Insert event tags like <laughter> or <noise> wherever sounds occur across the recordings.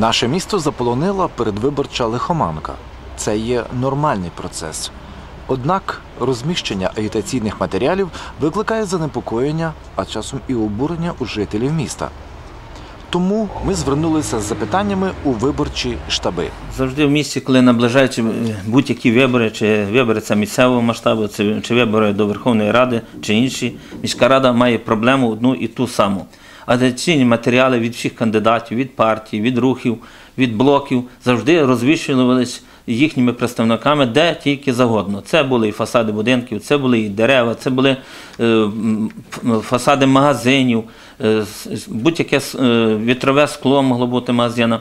Наше місто заполонила передвиборча лихоманка. Це є нормальний процес. Однак розміщення агітаційних матеріалів викликає занепокоєння, а часом і обурення у жителів міста. Тому ми звернулися з запитаннями у виборчі штаби. Завжди в місті, коли наближаються будь-які вибори, чи вибори це місцевого масштабу, чи вибори до Верховної Ради, чи інші, міська рада має проблему одну і ту саму. Агітаційні матеріали від всіх кандидатів, від партій, від рухів, від блоків завжди розвішувалися їхніми представниками де тільки завгодно. Це були і фасади будинків, це були і дерева, це були е, фасади магазинів, е, будь-яке е, вітрове скло могло бути магазина.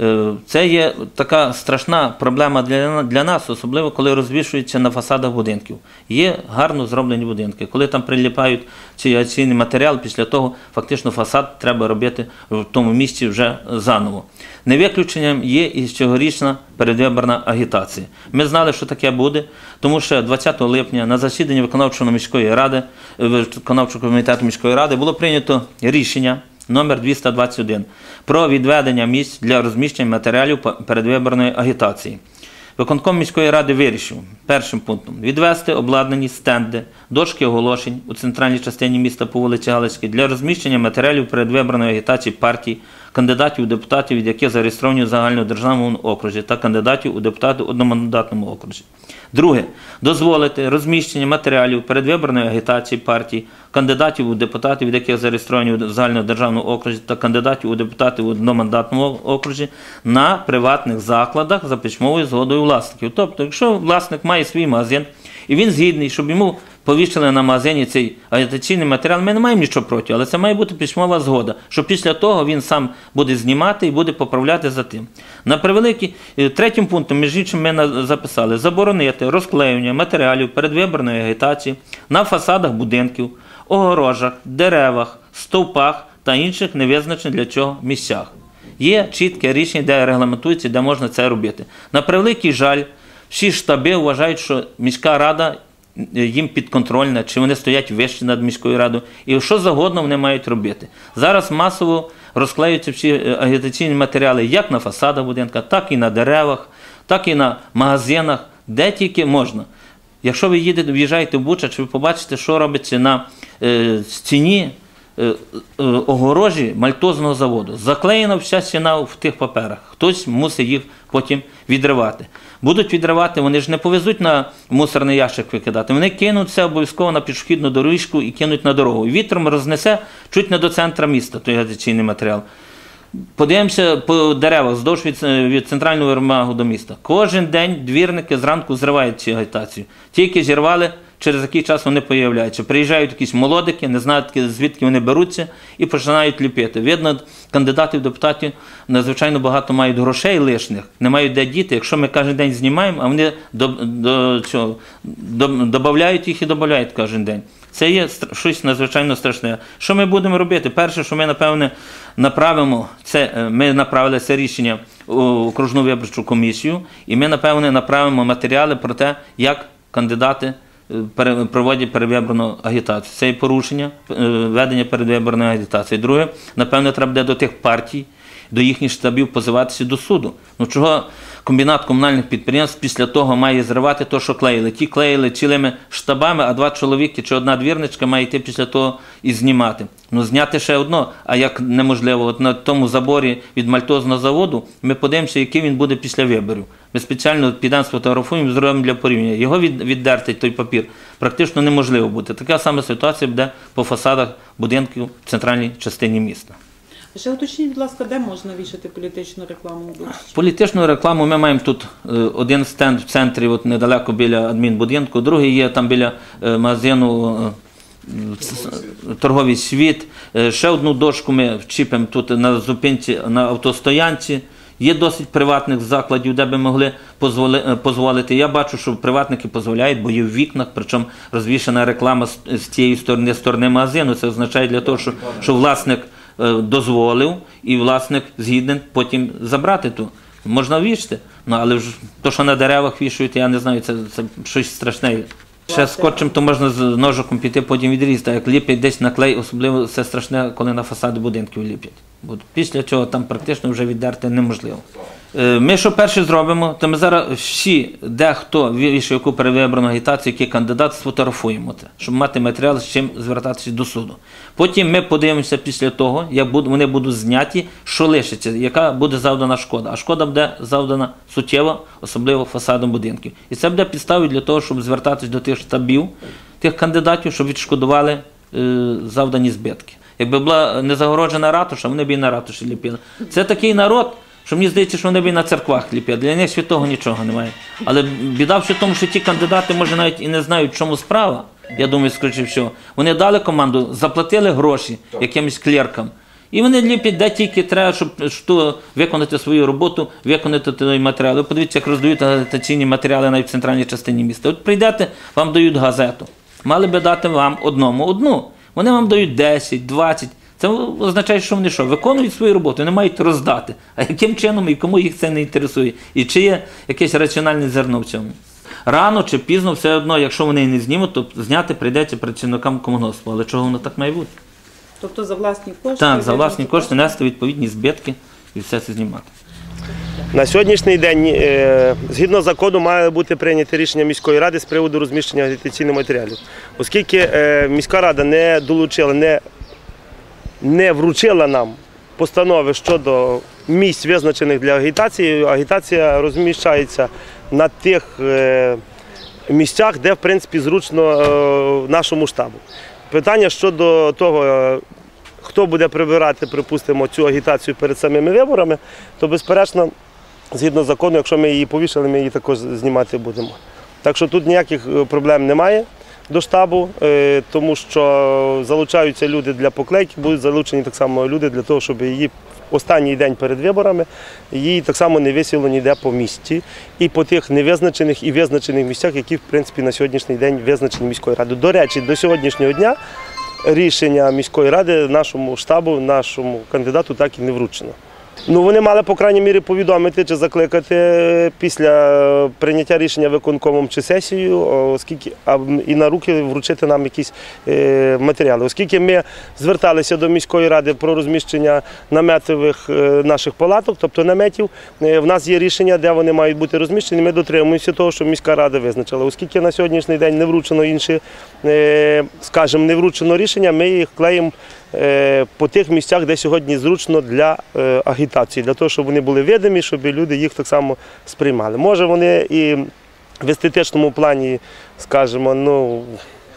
Е, Це є така страшна проблема для, нас, особливо коли розвішуються на фасадах будинків. Є гарно зроблені будинки. Коли там приліпають цей матеріал, після того фактично фасад треба робити в тому місці вже заново. Не виключенням є і цьогорічна передвиборна агітація. Ми знали, що таке буде, тому що 20 липня на засіданні виконавчої міської ради, е, виконавчого комітету міської ради було прийнято рішення номер 221 про відведення місць для розміщення матеріалів передвиборної агітації. Виконком міської ради вирішив першим пунктом відвести обладнані стенди, дошки оголошень у центральній частині міста по вулиці Галицькій для розміщення матеріалів передвиборної агітації партій, кандидатів у депутати, від яких зареєстровані в загальнодержавному окрузі, та кандидатів у депутати у одномандатному окрузі. Друге, дозволити розміщення матеріалів передвиборної агітації партій, кандидатів у депутати, від яких зареєстровані в загальнодержавному окрузі, та кандидатів у депутати у одномандатному окрузі на приватних закладах за письмовою згодою власників. Тобто, якщо власник має свій магазин і він згідний, щоб йому повішали на магазині цей агітаційний матеріал, ми не маємо нічого проти, але це має бути письмова згода, що після того він сам буде знімати і буде поправляти за тим. На превеликий е, третім пунктом, між іншим, ми записали заборонити розклеювання матеріалів передвиборної агітації на фасадах будинків, огорожах, деревах, стовпах та інших невизначених для цього місцях. Є чітке рішення, де регламентується, де можна це робити. На превеликий жаль, всі штаби вважають, що міська рада їм підконтрольна, чи вони стоять вище над міською радою, і що завгодно вони мають робити. Зараз масово розклеюються всі е, агітаційні матеріали як на фасадах будинка, так і на деревах, так і на магазинах, де тільки можна. Якщо ви їдете, в'їжджаєте в Бучач, ви побачите, що робиться на е, стіні огорожі мальтозного заводу. Заклеєна вся стіна в тих паперах. Хтось мусить їх потім відривати. Будуть відривати, вони ж не повезуть на мусорний ящик викидати. Вони кинуть це обов'язково на пішохідну доріжку і кинуть на дорогу. Вітром рознесе чуть не до центра міста той агітаційний матеріал. Подивимося по деревах вздовж від, е, від центрального вермагу до міста. Кожен день двірники зранку зривають цю агітацію. Тільки зірвали, через який час вони появляються. Приїжджають якісь молодики, не знають звідки вони беруться, і починають ліпити. Видно, кандидатів депутатів надзвичайно багато мають грошей лишних, не мають де діти. Якщо ми кожен день знімаємо, а вони до, до цього до, додають їх і додають кожен день. Це є щось надзвичайно страшне. Що ми будемо робити? Перше, що ми напевне направимо, це е, ми направили це рішення у окружну виборчу комісію, і ми напевне направимо матеріали про те, як кандидати проводять передвиборну агітацію. Це є порушення е, ведення передвиборної агітації. Друге, напевне, треба буде до тих партій, до їхніх штабів позиватися до суду. Ну чого комбінат комунальних підприємств після того має зривати те, що клеїли? Ті клеїли цілими штабами, а два чоловіки чи одна двірничка має йти після того і знімати. Ну зняти ще одно, а як неможливо, от на тому заборі від мальтозного заводу ми подивимося, який він буде після виборів. Ми спеціально підемо сфотографуємо, зробимо для порівняння. Його від, віддерти той папір практично неможливо буде. Така сама ситуація буде по фасадах будинків в центральній частині міста. Ще уточніть, будь ласка, де можна вішати політичну рекламу? Політичну рекламу ми маємо тут е, один стенд в центрі, от недалеко біля адмінбудинку, другий є там біля е, магазину е, торговий світ. Ще одну дошку ми вчіпимо тут на зупинці на автостоянці. Є досить приватних закладів, де би могли дозволити. Я бачу, що приватники дозволяють, бо є в вікнах, причому розвішена реклама з, тієї сторони, сторони магазину. Це означає для того, що, що власник дозволив і власник згіден потім забрати ту. Можна вішати, ну але ж то, що на деревах вішують, я не знаю, це, це щось страшне. Ще скотчем то можна з ножиком піти, потім відрізати, як ліпять десь на клей, особливо це страшне, коли на фасади будинків ліплять. Бо після цього там практично вже віддерти неможливо. Е, Ми що перше зробимо, то ми зараз всі, де хто вирішив яку перевибрану агітацію, який кандидат, сфотографуємо це, щоб мати матеріал, з чим звертатися до суду. Потім ми подивимося після того, як вони будуть зняті, що лишиться, яка буде завдана шкода. А шкода буде завдана суттєво, особливо фасадом будинків. І це буде підставою для того, щоб звертатись до тих штабів, тих кандидатів, щоб відшкодували е, завдані збитки. Якби була не загороджена ратуша, вони б і на ратуші ліпили. Це такий народ, що мені здається, що вони б і на церквах ліпили. Для них святого нічого немає. Але біда в тому, що ті кандидати, може, навіть і не знають, в чому справа. Я думаю, скоріше всього. Вони дали команду, заплатили гроші якимось клеркам. І вони ліпять, де тільки треба, щоб що, виконати свою роботу, виконати той матеріал. Ви подивіться, як роздають агітаційні матеріали навіть в центральній частині міста. От прийдете, вам дають газету. Мали би дати вам одному одну. Вони вам дають 10, 20. Це означає, що вони що, виконують свою роботу, не мають роздати. А яким чином і кому їх це не інтересує? І чи є якесь раціональне зерно в цьому? Рано чи пізно, все одно, якщо вони не знімуть, то зняти прийдеться працівникам комунгоспу. Але чого воно так має бути? Тобто за власні кошти. Так, за власні кошти нести відповідні збитки і все це знімати. На сьогоднішній день, е, згідно закону, має бути прийнято рішення міської ради з приводу розміщення агітаційних матеріалів. Оскільки е, міська рада не долучила, не, не вручила нам постанови щодо місць, визначених для агітації, агітація розміщається на тих е, місцях, де в принципі зручно нашому штабу. Питання щодо того, хто буде прибирати, припустимо, цю агітацію перед самими виборами, то безперечно, згідно закону, якщо ми її повішали, ми її також знімати будемо. Так що тут ніяких е, проблем немає до штабу, е, тому що залучаються люди для поклейки, будуть залучені так само люди для того, щоб її останній день перед виборами її так само не висіло ніде по місті і по тих невизначених і визначених місцях, які в принципі на сьогоднішній день визначені міською радою. До речі, до сьогоднішнього дня рішення міської ради нашому штабу, нашому кандидату так і не вручено. Ну, вони мали, по крайній мірі, повідомити чи закликати після прийняття рішення виконкомом чи сесією, оскільки і на руки вручити нам якісь е, матеріали. Оскільки ми зверталися до міської ради про розміщення наметових е, наших палаток, тобто наметів, е, в нас є рішення, де вони мають бути розміщені. Ми дотримуємося того, що міська рада визначила. Оскільки на сьогоднішній день не вручено інші, е, скажімо, не вручено рішення, ми їх клеїмо е, по тих місцях, де сьогодні зручно для е, агітації, для того, щоб вони були видимі, щоб люди їх так само сприймали. Може, вони і в естетичному плані, скажімо, ну.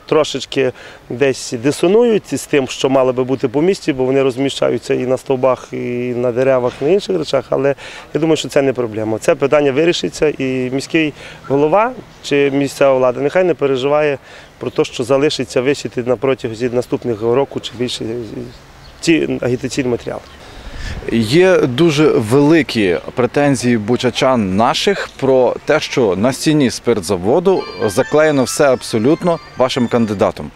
Трошечки десь дисонують з тим, що мало би бути по місті, бо вони розміщаються і на стовбах, і на деревах, і на інших речах. Але я думаю, що це не проблема. Це питання вирішиться, і міський голова чи місцева влада нехай не переживає про те, що залишиться висіти на протязі наступних року чи більше ці агітаційні матеріали. Є дуже великі претензії бучачан наших про те, що на стіні спиртзаводу заклеєно все абсолютно вашим кандидатом.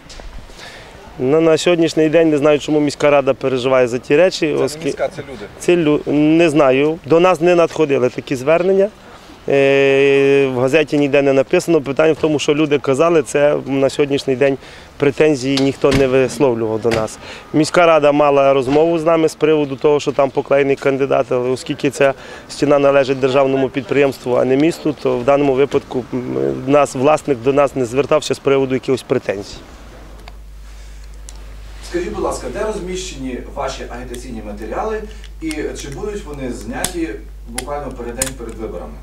На, на сьогоднішній день не знаю, чому міська рада переживає за ті речі. оскільки це люди. ці лю- не знаю. До нас не надходили такі звернення. Е, В газеті ніде не написано. Питання в тому, що люди казали, це на сьогоднішній день претензії ніхто не висловлював до нас. Міська рада мала розмову з нами з приводу того, що там поклеєний кандидат, але оскільки ця стіна належить державному підприємству, а не місту, то в даному випадку нас власник до нас не звертався з приводу якихось претензій. Скажіть, будь ласка, де розміщені ваші агітаційні матеріали і чи будуть вони зняті буквально перед день перед виборами?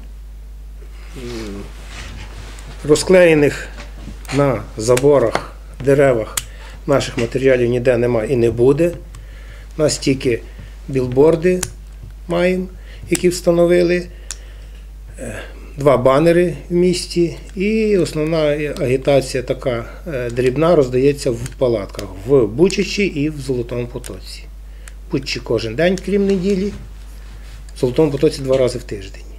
Розклеєних на заборах, деревах наших матеріалів ніде немає і не буде. У нас тільки білборди маємо, які встановили, е, два банери в місті, і основна агітація така е, дрібна роздається в палатках в Бучачі і в Золотому Потоці. В Бучачі кожен день, крім неділі, в Золотому Потоці два рази в тиждень.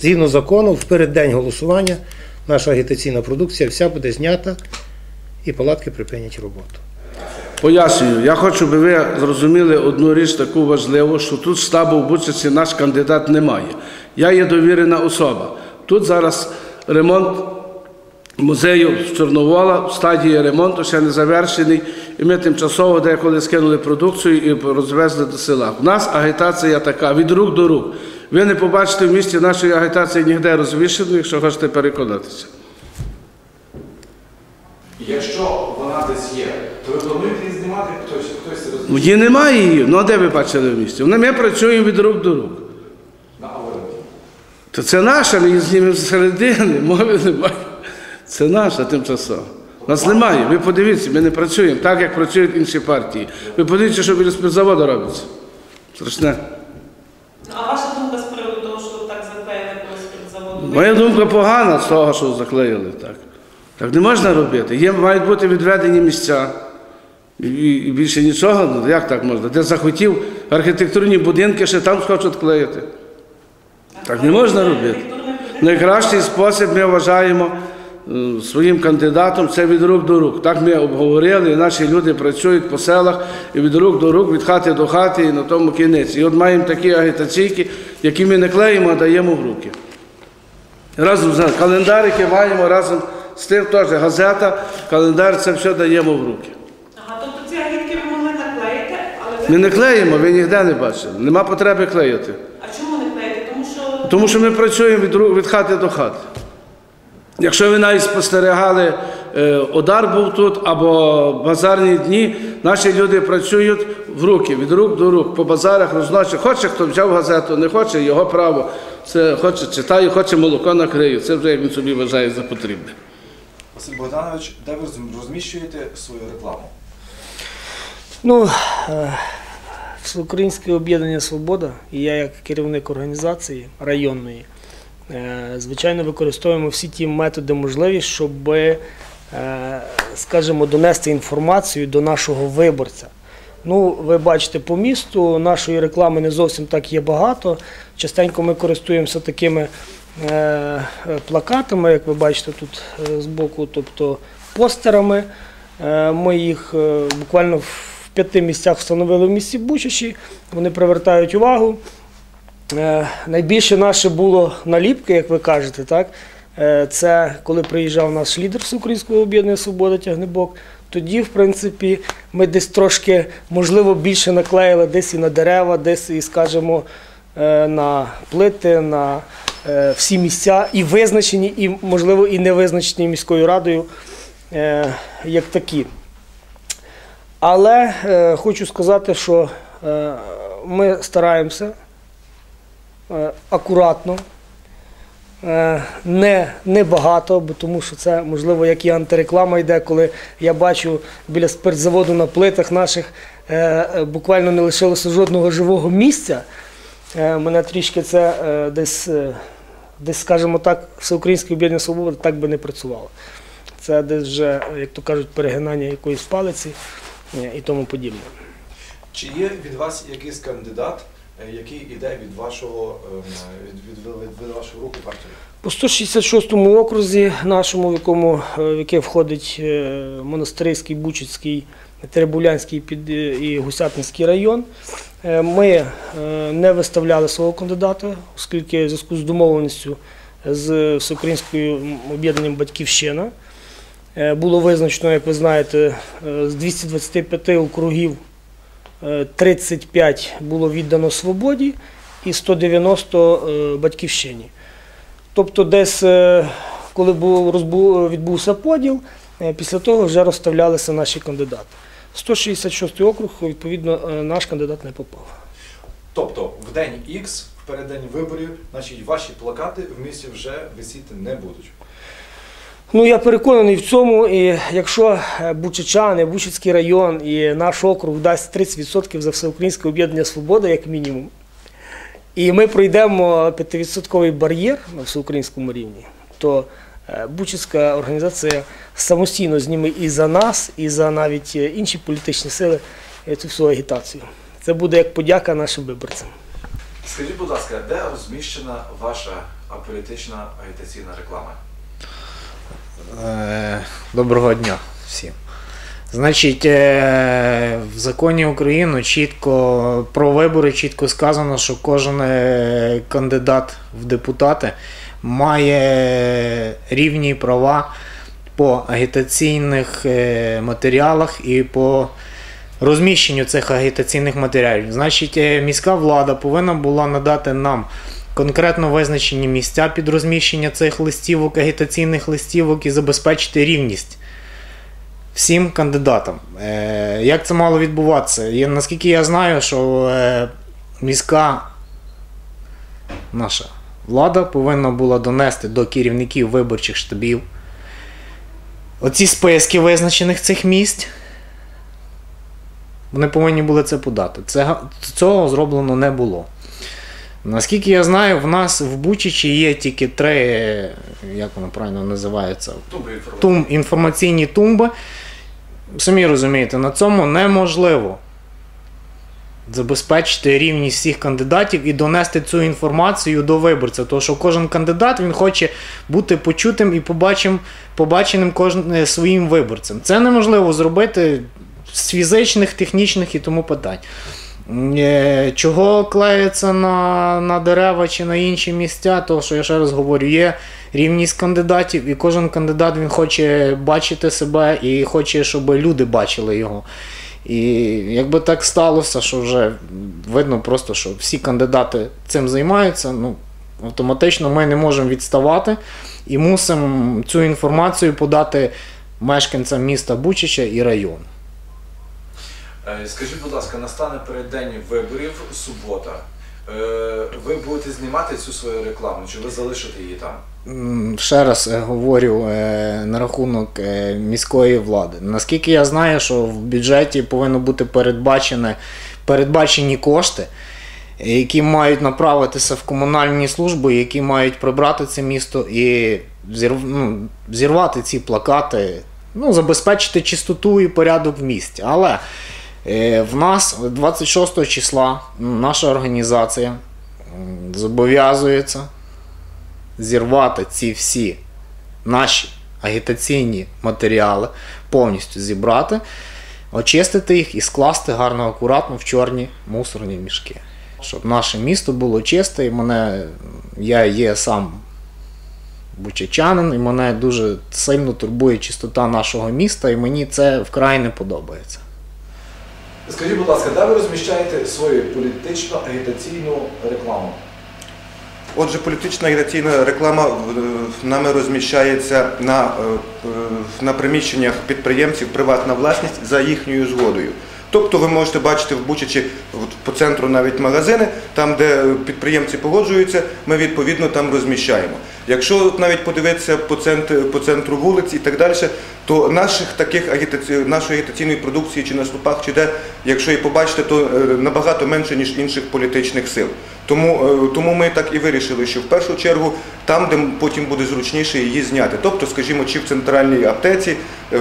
Згідно закону, в переддень голосування наша агітаційна продукція вся буде знята і палатки припинять роботу. Пояснюю, я хочу, щоб ви зрозуміли одну річ таку важливу, що тут штабу в Бучаці наш кандидат немає. Я є довірена особа. Тут зараз ремонт музею з Чорновола в стадії ремонту, ще не завершений. І ми тимчасово деколи скинули продукцію і розвезли до села. У нас агітація така від рук до рук. Ви не побачите в місті нашої агітації ніде розвішеної, якщо хочете переконатися. Якщо вона десь є, то ви плануєте її знімати? Хтось, хтось розуміє? Її немає її. Ну а де ви бачили в місті? Вона ми працюємо від рук до рук. На Авероні. То це наша, ми її знімемо з середини, мови немає. Це наша тимчасово. Нас немає. Ви подивіться, ми не працюємо так, як працюють інші партії. Ви подивіться, що біля спиртзаводу робиться. Страшне. А ваша думка з приводу того, що так заклеїли по заводу? Моя думка погана з того, що заклеїли так. Так не можна робити. Є, мають бути відведені місця. І, більше нічого, ну як так можна? Де захотів архітектурні будинки, ще там хочуть клеїти. Так не можна робити. Найкращий спосіб ми вважаємо своїм кандидатом це від рук до рук. Так ми обговорили, і наші люди працюють по селах і від рук до рук, від хати до хати, і на тому кінець. І от маємо такі агітаційки, які ми не клеїмо, а даємо в руки. Разом з календарики маємо разом з тим теж газета, календар це все даємо в руки. Ага, тобто ці агітки ви могли наклеїти, але Ми не клеїмо, ви ніде не бачили. Нема потреби клеїти. А чому не клеїти? Тому що... Тому що ми працюємо від, ру- від хати до хати. Якщо ви навіть спостерігали, е, удар був тут або базарні дні, наші люди працюють в руки, від рук до рук, по базарах розносять. Хоче, хто взяв газету, не хоче, його право. Це хоче читає, хоче молоко накриє. Це вже як він собі вважає за потрібне. Василь Богданович, де ви розміщуєте свою рекламу? Ну, е, Всеукраїнське об'єднання Свобода і я як керівник організації районної, звичайно, використовуємо всі ті методи можливі, щоб, е, скажімо, донести інформацію до нашого виборця. Ну, ви бачите, по місту нашої реклами не зовсім так є багато. Частенько ми користуємося такими е, е, плакатами, як ви бачите тут е, збоку, тобто постерами. Е, Ми їх е, буквально в п'яти місцях встановили в місті Бучачі. Вони привертають увагу. Е, Найбільше наше було наліпки, як ви кажете, так? Е, Це коли приїжджав наш лідер Всеукраїнського об'єднання Свобода Тягнебок. Тоді, в принципі, ми десь трошки, можливо, більше наклеїли десь і на дерева, десь і, скажімо, е, на плити, на всі місця, і визначені, і, можливо, і не визначені міською радою як такі. Але хочу сказати, що ми стараємося акуратно, е, не, не багато, бо тому що це, можливо, як і антиреклама йде, коли я бачу біля спиртзаводу на плитах наших е, е, буквально не лишилося жодного живого місця. Е, мене трішки це е, десь, е, десь, скажімо так, всеукраїнське об'єднання свободи так би не працювало. Це десь вже, як то кажуть, перегинання якоїсь палиці е, і тому подібне. Чи є від вас якийсь кандидат, е, який йде від вашого ем, від, від, від, від вашого руху партії? По 166 окрузі нашому, в якому е, в яке входить е, монастирський, Бучицький, Теребулянський під- е, і Гусятинський район, е, ми е, не виставляли свого кандидата, оскільки в зв'язку з домовленістю з Всеукраїнською об'єднанням Батьківщина е, було визначено, як ви знаєте, е, з 225 округів е, 35 було віддано свободі і 190 е, батьківщині. Тобто, десь, е, коли відбувся поділ, е, після того вже розставлялися наші кандидати. 166 округ, відповідно, наш кандидат не попав. Тобто в день X, в переддень виборів, значить ваші плакати в місті вже висіти не будуть. Ну, я переконаний в цьому, і якщо е, Бучичани, Бучицький район і наш округ дасть 30% за всеукраїнське об'єднання Свобода, як мінімум, і ми пройдемо 5% бар'єр на всеукраїнському рівні, то е, Бучицька організація самостійно зніме і за нас, і за навіть е, інші політичні сили цю всю агітацію. Це буде як подяка нашим виборцям. Скажіть, будь ласка, де розміщена ваша аполітична агітаційна реклама? Е, Доброго дня всім. Значить, е, в законі України чітко про вибори чітко сказано, що кожен е, кандидат в депутати має рівні права по агітаційних матеріалах і по розміщенню цих агітаційних матеріалів. Значить, міська влада повинна була надати нам конкретно визначені місця під розміщення цих листівок, агітаційних листівок і забезпечити рівність всім кандидатам. Е, як це мало відбуватися? Я, наскільки я знаю, що е, міська наша влада повинна була донести до керівників виборчих штабів оці списки визначених цих місць. Вони повинні були це подати. Це, цього зроблено не було. Наскільки я знаю, в нас в Бучичі є тільки три, як воно правильно називається, тум, інформаційні тумби. Самі розумієте, на цьому неможливо забезпечити рівність всіх кандидатів і донести цю інформацію до виборця. Тому що кожен кандидат він хоче бути почутим і побачим, побаченим кожним е, своїм виборцем. Це неможливо зробити з фізичних, технічних і тому питань. Чого клеїться на, на дерева чи на інші місця, то що я ще раз говорю, є рівність кандидатів, і кожен кандидат він хоче бачити себе і хоче, щоб люди бачили його. І якби так сталося, що вже видно просто, що всі кандидати цим займаються, ну автоматично ми не можемо відставати і мусимо цю інформацію подати мешканцям міста Бучича і району. Е, Скажіть, будь ласка, настане переддень виборів субота. Е, Ви будете знімати цю свою рекламу, чи ви залишите її там? Ще раз е, говорю на рахунок міської влади. Наскільки я знаю, що в бюджеті повинно бути передбачене, передбачені кошти, які мають направитися в комунальні служби, які мають прибрати це місто і ну, зірвати ці плакати, ну, забезпечити чистоту і порядок в місті. Але в нас 26 числа наша організація зобов'язується зірвати ці всі наші агітаційні матеріали, повністю зібрати, очистити їх і скласти гарно, акуратно в чорні мусорні мішки. Щоб наше місто було чисте, і мене, я є сам бучачанин, і мене дуже сильно турбує чистота нашого міста, і мені це вкрай не подобається. Скажіть, будь ласка, де ви розміщаєте свою політично агітаційну рекламу? Отже, політична агітаційна реклама е, нами розміщається на, е, на приміщеннях підприємців приватна власність за їхньою згодою. Тобто ви можете бачити в Бучачі по центру навіть магазини, там, де підприємці погоджуються, ми відповідно там розміщаємо. Якщо навіть подивитися по центру, по центру вулиць і так далі, то наших таких агітаці... нашої агітаційної продукції чи на ступах, чи де, якщо і побачите, то е, набагато менше, ніж інших політичних сил. Тому, е, тому ми так і вирішили, що в першу чергу там, де потім буде зручніше її зняти. Тобто, скажімо, чи в центральній аптеці, е,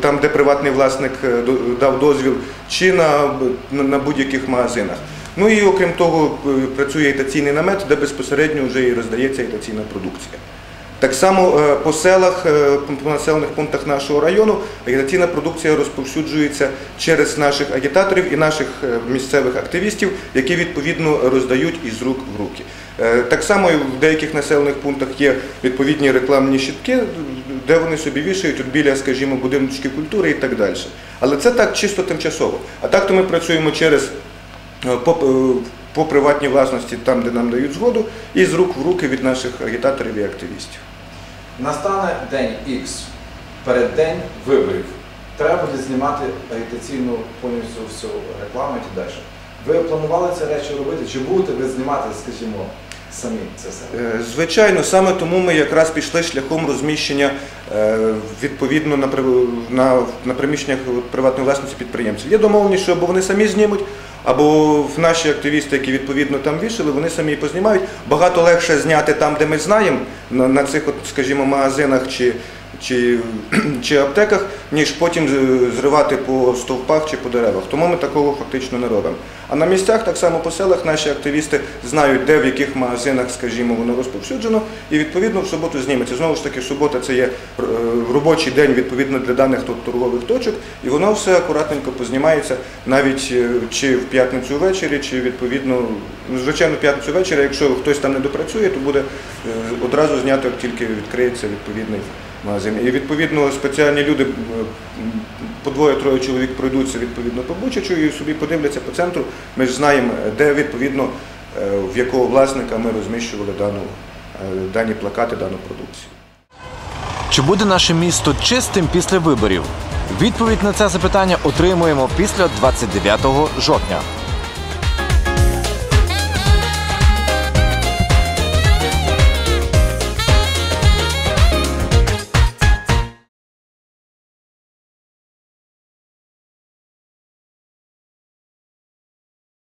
там, де приватний власник е, дав дозвіл, чи на, на, будь-яких магазинах. Ну і окрім того, працює ітаційний намет, де безпосередньо вже і роздається ітаційна продукція. Так само е, по селах, е, по населених пунктах нашого району агітаційна продукція розповсюджується через наших агітаторів і наших е, місцевих активістів, які відповідно роздають із рук в руки. Так само і в деяких населених пунктах є відповідні рекламні щитки, де вони собі вішають от біля, скажімо, будиночків культури і так далі. Але це так чисто тимчасово. А так то ми працюємо через по приватній власності, там, де нам дають згоду, і з рук в руки від наших агітаторів і активістів. Настане день X, переддень виборів. Треба буде знімати агітаційну повністю всю рекламу і далі. Ви планували ці речі робити? Чи будете ви знімати, скажімо, самі це все? Е, Звичайно, саме тому ми якраз пішли шляхом розміщення е, відповідно на, приміщеннях приватної власності підприємців. Є домовленість, що вони самі знімуть, або в наші активісти, які відповідно там вішали, вони самі познімають. Багато легше зняти там, де ми знаємо, на, на цих, от, скажімо, магазинах чи, чи, <clears throat> чи аптеках, ніж потім зривати по стовпах чи по деревах. Тому ми такого фактично не робимо. А на місцях, так само по селах, наші активісти знають, де в яких магазинах, скажімо, воно розповсюджено, і відповідно в суботу зніметься. Знову ж таки, субота це є е, робочий день відповідно для даних тут торгових точок, і воно все акуратненько познімається навіть е, чи в п'ятницю ввечері, чи відповідно, звичайно, п'ятницю ввечері, якщо хтось там не допрацює, то буде е, одразу знято, як тільки відкриється відповідний І відповідно спеціальні люди е, по двоє-троє чоловік пройдуться відповідно по Бучачу і собі подивляться по центру. Ми ж знаємо, де відповідно е, в якого власника ми розміщували дану, е, дані плакати, дану продукцію. Чи буде наше місто чистим після виборів? Відповідь на це запитання отримуємо після 29 жовтня.